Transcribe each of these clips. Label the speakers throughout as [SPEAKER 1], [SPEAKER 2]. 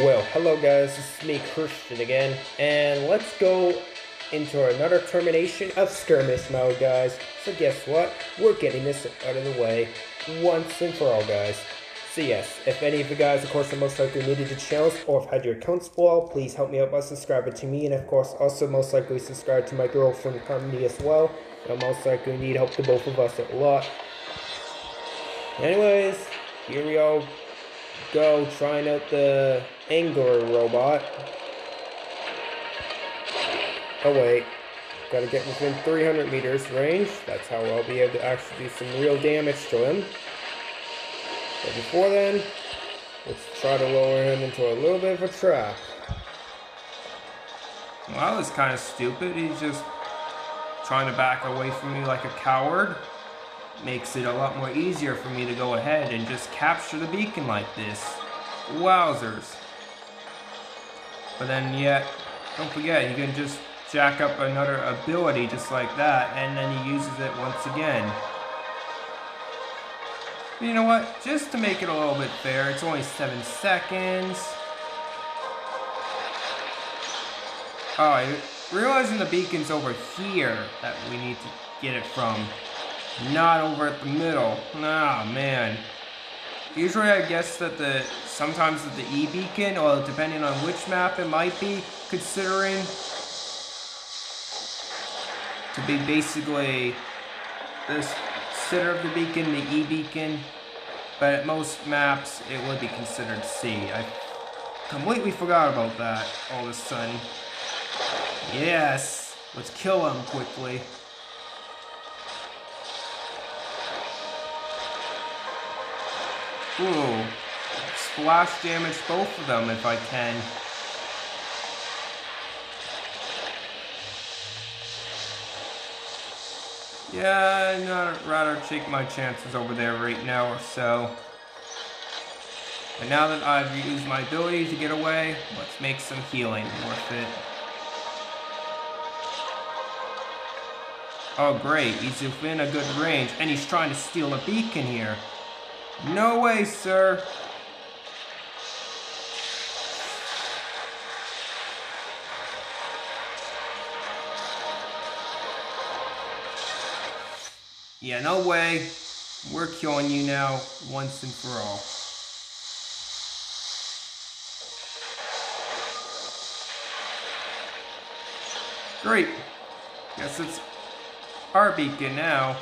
[SPEAKER 1] Well, hello guys, this is me, Christian again, and let's go into another termination of skirmish mode, guys. So guess what? We're getting this out of the way once and for all, guys. So yes, if any of you guys, of course, are most likely new to the channels or have had your accounts spoiled, please help me out by subscribing to me, and of course, also most likely subscribe to my girlfriend Harmony as well. I'll most likely need help to both of us a lot. Anyways, here we all go trying out the Angler robot. Oh wait, gotta get within 300 meters range. That's how I'll be able to actually do some real damage to him. But before then, let's try to lower him into a little bit of a trap.
[SPEAKER 2] Well, that was kind of stupid. He's just trying to back away from me like a coward. Makes it a lot more easier for me to go ahead and just capture the beacon like this. Wowzers. But then yet, don't forget, you can just jack up another ability just like that, and then he uses it once again. You know what? Just to make it a little bit fair, it's only 7 seconds. Oh, realizing the beacon's over here that we need to get it from. Not over at the middle. Ah, oh, man. Usually I guess that the, sometimes that the E-beacon, or depending on which map it might be, considering to be basically the center of the beacon, the E-beacon, but at most maps it would be considered C. I completely forgot about that all of a sudden. Yes! Let's kill him quickly. Ooh. Splash damage both of them if I can. Yeah, I'd rather take my chances over there right now or so. But now that I've used my ability to get away, let's make some healing worth it. Oh great, he's within a good range, and he's trying to steal a beacon here. No way, sir. Yeah, no way. We're killing you now, once and for all. Great. Guess it's our beacon now,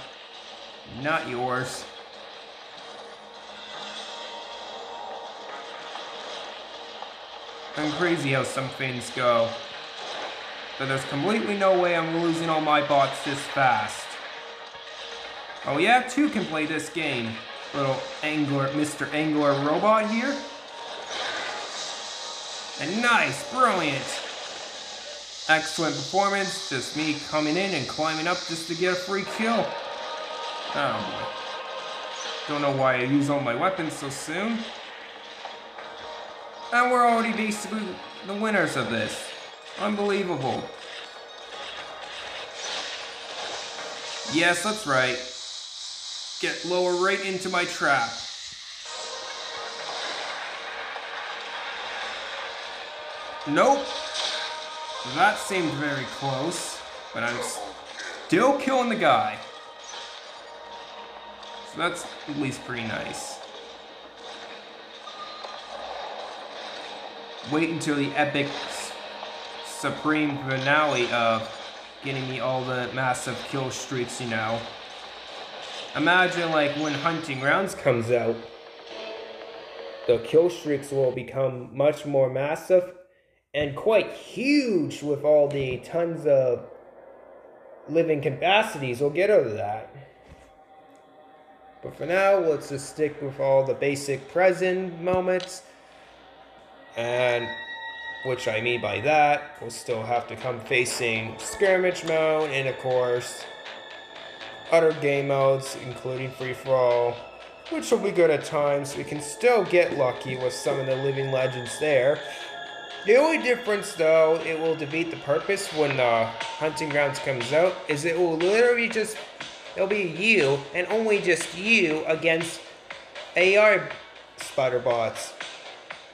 [SPEAKER 2] not yours. I'm crazy how some things go. But there's completely no way I'm losing all my bots this fast. Oh yeah, two can play this game. Little angler, Mr. Angler robot here. And nice, brilliant. Excellent performance, just me coming in and climbing up just to get a free kill. Oh boy. Don't know why I use all my weapons so soon. And we're already basically the winners of this. Unbelievable. Yes, that's right. Get lower right into my trap. Nope. That seemed very close, but I'm still killing the guy. So that's at least pretty nice. Wait until the epic supreme finale of getting me all the massive kill streaks, you know. Imagine like when Hunting Grounds comes out, the kill streaks will become much more massive and quite huge with all the tons of living capacities we'll get of that. But for now, let's just stick with all the basic present moments and which I mean by that, we'll still have to come facing skirmish mode and of course other game modes including free for all, which will be good at times. We can still get lucky with some of the living legends there. The only difference though, it will defeat the purpose when the hunting grounds comes out, is it will literally just, it'll be you and only just you against AR spider bots.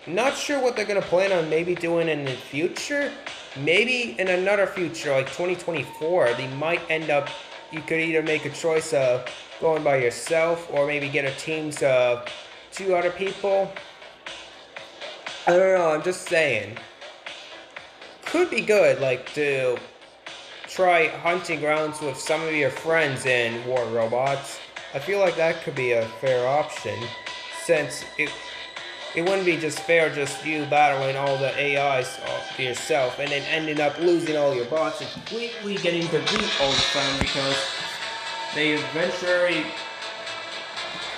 [SPEAKER 1] Not sure what they're gonna plan on maybe doing in the future. Maybe in another future, like 2024, they might end up. You could either make a choice of going by yourself or maybe get a teams of two other people. I don't know. I'm just saying. Could be good, like to try hunting grounds with some of your friends in War Robots. I feel like that could be a fair option, since it it wouldn't be just fair just you battling all the AIs yourself and then ending up losing all your bots and completely getting to beat the time because they eventually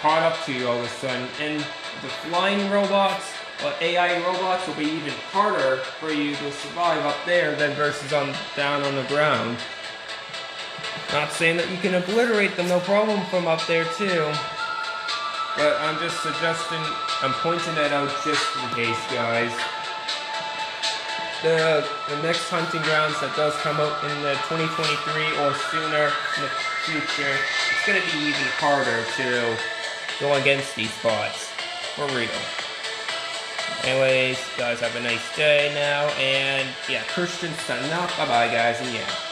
[SPEAKER 1] caught up to you all of a sudden. And the flying robots or AI robots will be even harder for you to survive up there than versus on down on the ground. Not saying that you can obliterate them, no problem from up there too. But I'm just suggesting, I'm pointing that out just in case, guys. The, the next hunting grounds that does come out in the 2023 or sooner in the future, it's gonna be even harder to go against these bots. For real. Anyways, guys, have a nice day now, and yeah, Christian signing out. Bye bye, guys, and yeah.